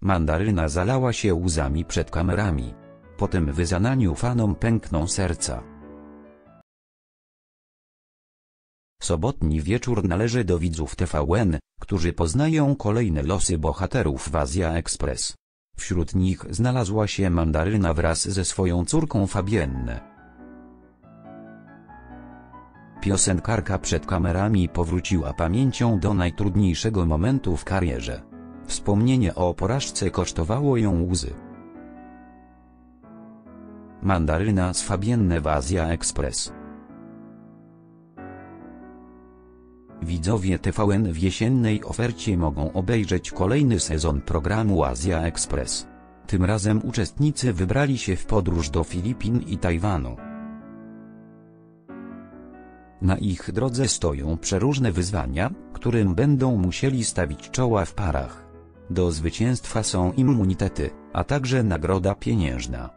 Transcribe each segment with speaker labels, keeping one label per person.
Speaker 1: Mandaryna zalała się łzami przed kamerami. Po tym wyzananiu fanom pękną serca. Sobotni wieczór należy do widzów TVN, którzy poznają kolejne losy bohaterów w Azja Express. Wśród nich znalazła się Mandaryna wraz ze swoją córką Fabienne. Piosenkarka przed kamerami powróciła pamięcią do najtrudniejszego momentu w karierze. Wspomnienie o porażce kosztowało ją łzy. Mandaryna z Fabienne w Azja Express. Widzowie TVN w jesiennej ofercie mogą obejrzeć kolejny sezon programu Azja Express. Tym razem uczestnicy wybrali się w podróż do Filipin i Tajwanu. Na ich drodze stoją przeróżne wyzwania, którym będą musieli stawić czoła w parach. Do zwycięstwa są immunitety, a także nagroda pieniężna.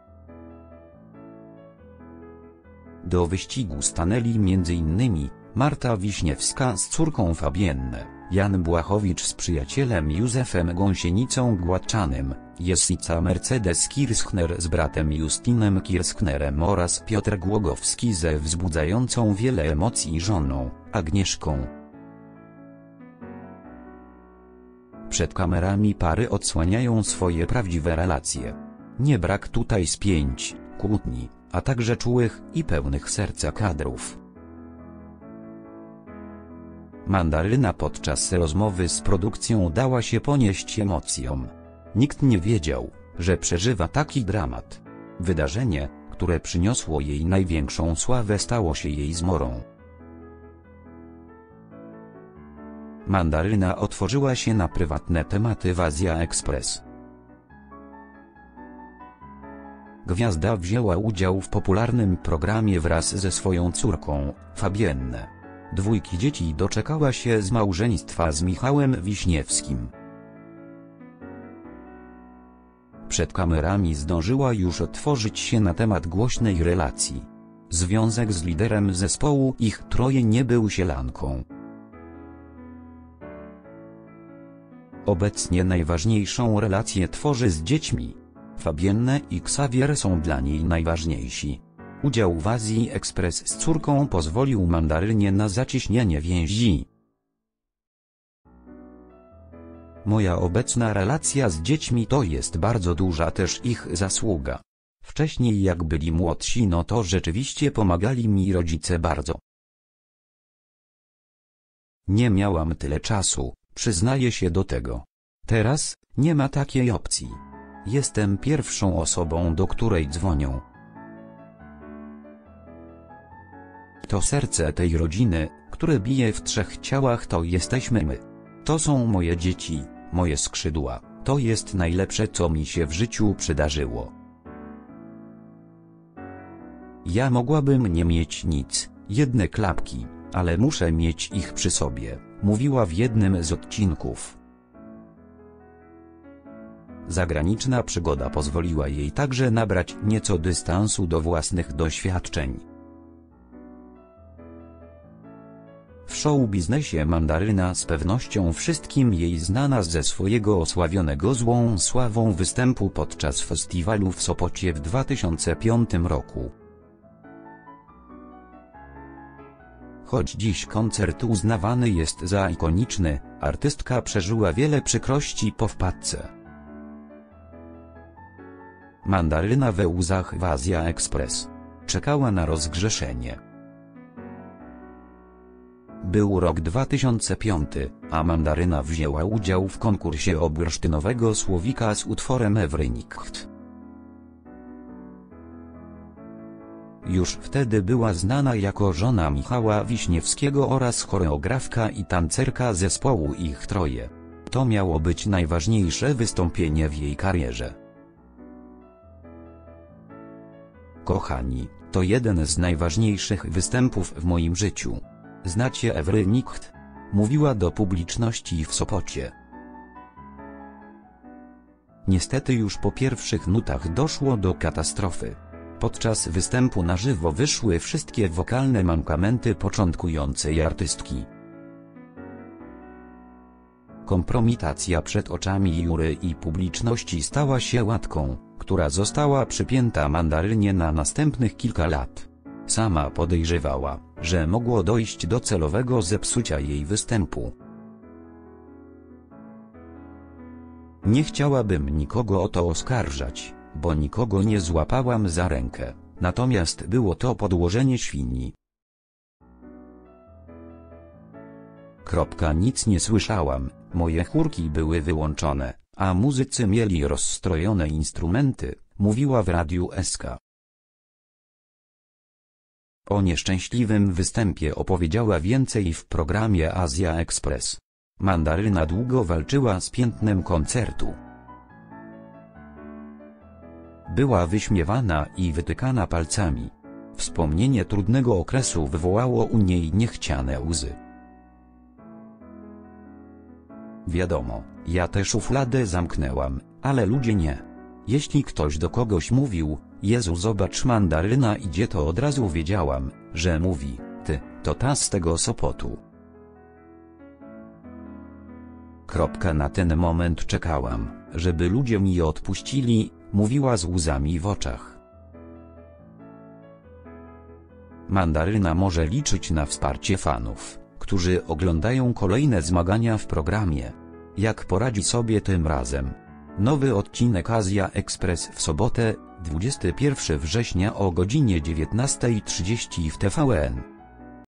Speaker 1: Do wyścigu stanęli m.in. Marta Wiśniewska z córką Fabienne, Jan Błachowicz z przyjacielem Józefem Gąsienicą Gładczanym, Jessica Mercedes Kirschner z bratem Justinem Kirschnerem oraz Piotr Głogowski ze wzbudzającą wiele emocji żoną, Agnieszką. Przed kamerami pary odsłaniają swoje prawdziwe relacje. Nie brak tutaj spięć, kłótni, a także czułych i pełnych serca kadrów. Mandaryna podczas rozmowy z produkcją dała się ponieść emocjom. Nikt nie wiedział, że przeżywa taki dramat. Wydarzenie, które przyniosło jej największą sławę stało się jej zmorą. Mandaryna otworzyła się na prywatne tematy w Azja Express. Gwiazda wzięła udział w popularnym programie wraz ze swoją córką, Fabienne. Dwójki dzieci doczekała się z małżeństwa z Michałem Wiśniewskim. Przed kamerami zdążyła już otworzyć się na temat głośnej relacji. Związek z liderem zespołu ich troje nie był sielanką. Obecnie najważniejszą relację tworzy z dziećmi. Fabienne i Xavier są dla niej najważniejsi. Udział w Azji Express z córką pozwolił mandarynie na zacieśnienie więzi. Moja obecna relacja z dziećmi to jest bardzo duża też ich zasługa. Wcześniej jak byli młodsi no to rzeczywiście pomagali mi rodzice bardzo. Nie miałam tyle czasu, przyznaję się do tego. Teraz, nie ma takiej opcji. Jestem pierwszą osobą do której dzwonią. To serce tej rodziny, które bije w trzech ciałach to jesteśmy my. To są moje dzieci, moje skrzydła, to jest najlepsze co mi się w życiu przydarzyło. Ja mogłabym nie mieć nic, jedne klapki, ale muszę mieć ich przy sobie, mówiła w jednym z odcinków. Zagraniczna przygoda pozwoliła jej także nabrać nieco dystansu do własnych doświadczeń. W show biznesie Mandaryna z pewnością wszystkim jej znana ze swojego osławionego złą sławą występu podczas festiwalu w Sopocie w 2005 roku. Choć dziś koncert uznawany jest za ikoniczny, artystka przeżyła wiele przykrości po wpadce. Mandaryna we łzach w Azja Express. Czekała na rozgrzeszenie. Był rok 2005, a Mandaryna wzięła udział w konkursie obursztynowego słowika z utworem Every Night. Już wtedy była znana jako żona Michała Wiśniewskiego oraz choreografka i tancerka zespołu Ich Troje. To miało być najważniejsze wystąpienie w jej karierze. Kochani, to jeden z najważniejszych występów w moim życiu. Znacie Ewry Nikt? Mówiła do publiczności w Sopocie. Niestety już po pierwszych nutach doszło do katastrofy. Podczas występu na żywo wyszły wszystkie wokalne mankamenty początkującej artystki. Kompromitacja przed oczami Jury i publiczności stała się łatką, która została przypięta mandarynie na następnych kilka lat. Sama podejrzewała, że mogło dojść do celowego zepsucia jej występu. Nie chciałabym nikogo o to oskarżać, bo nikogo nie złapałam za rękę, natomiast było to podłożenie świni. Kropka nic nie słyszałam, moje chórki były wyłączone, a muzycy mieli rozstrojone instrumenty, mówiła w radiu SK. O nieszczęśliwym występie opowiedziała więcej w programie Azja Express. Mandaryna długo walczyła z piętnem koncertu. Była wyśmiewana i wytykana palcami. Wspomnienie trudnego okresu wywołało u niej niechciane łzy. Wiadomo, ja tę szufladę zamknęłam, ale ludzie nie. Jeśli ktoś do kogoś mówił, Jezu zobacz mandaryna idzie to od razu wiedziałam, że mówi, ty, to ta z tego Sopotu. Kropka na ten moment czekałam, żeby ludzie mi odpuścili, mówiła z łzami w oczach. Mandaryna może liczyć na wsparcie fanów, którzy oglądają kolejne zmagania w programie. Jak poradzi sobie tym razem? Nowy odcinek Azja Express w sobotę, 21 września o godzinie 19.30 w TVN.